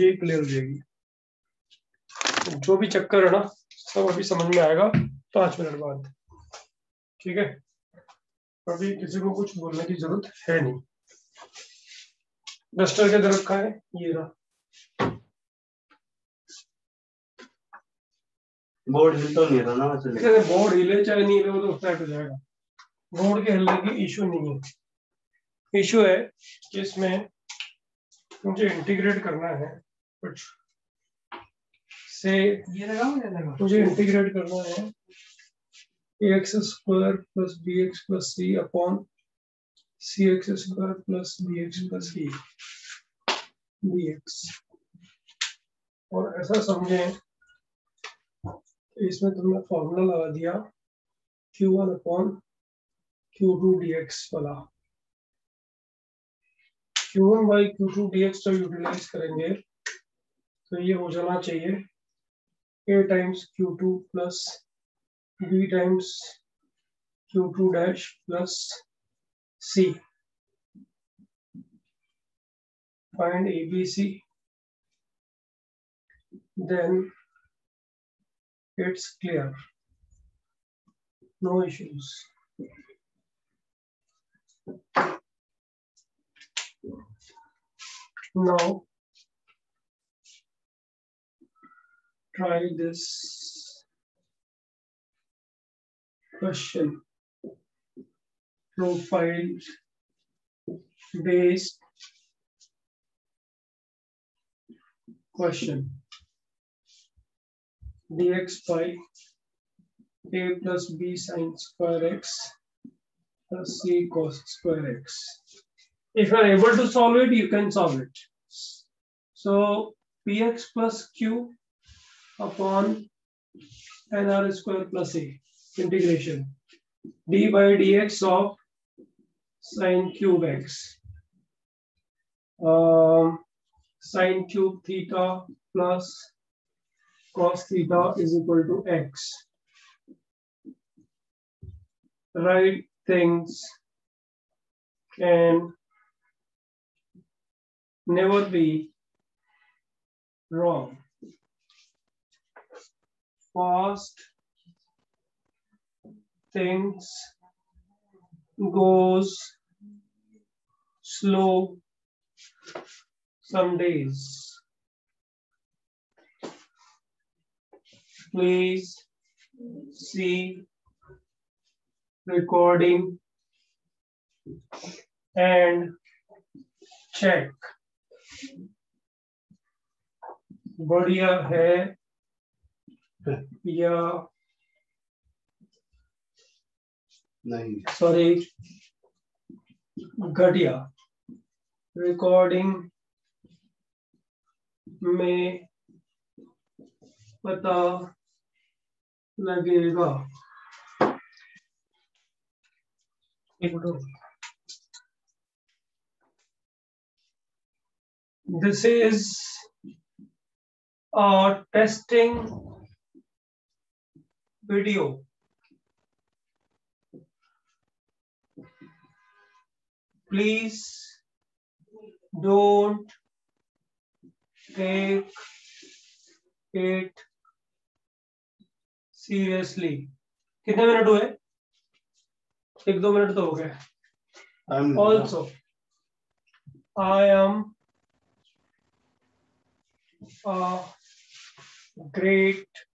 ये क्लियर हो जाएगी। जो भी चक्कर है ना सब अभी समझ में आएगा पाँच मिनट बाद। ठीक है? अभी किसी को कुछ बोलने की ज़रूरत है नहीं। डस्टर के तरफ़ का है ये रहा। बोर्ड हिल तो नहीं रहा ना बोर्ड हिले चाहे नहीं हिले वो तो सेट हो जाएगा। बोर्ड के हिलने की इशू नहीं है। इशू है कि इसमें मुझे इंटीग्रेट करना है। कुछ से ये मुझे इंटीग्रेट करना है x square plus b x plus c upon c x square plus b x plus c d x और ऐसा समझे इसमें तुमने फॉर्मूला लगा दिया q one upon q two d x वाला q one by q two d x जब utilize करेंगे तो ये हो जाना चाहिए a times q two plus b times q two dash plus c find a b c then it's clear no issues now try this question. Profile based question. dx by a plus b sine square x plus c cos square x. If you are able to solve it you can solve it. So px plus q upon nr square plus a integration. d by dx of sine cube x. Um, sine cube theta plus cos theta is equal to x. Write things can never be wrong fast things goes slow some days please see recording and check बढ़िया है या नहीं। Sorry घटिया। Recording में पता लगेगा। This is a testing video. Please don't take it seriously कितने minute हुए? एक दो मिनट तो हो गए। Also I am great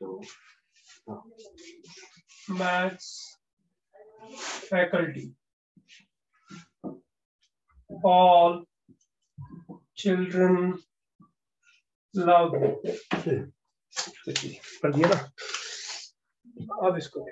to maths faculty all children love it। कर दिया ना अब इसको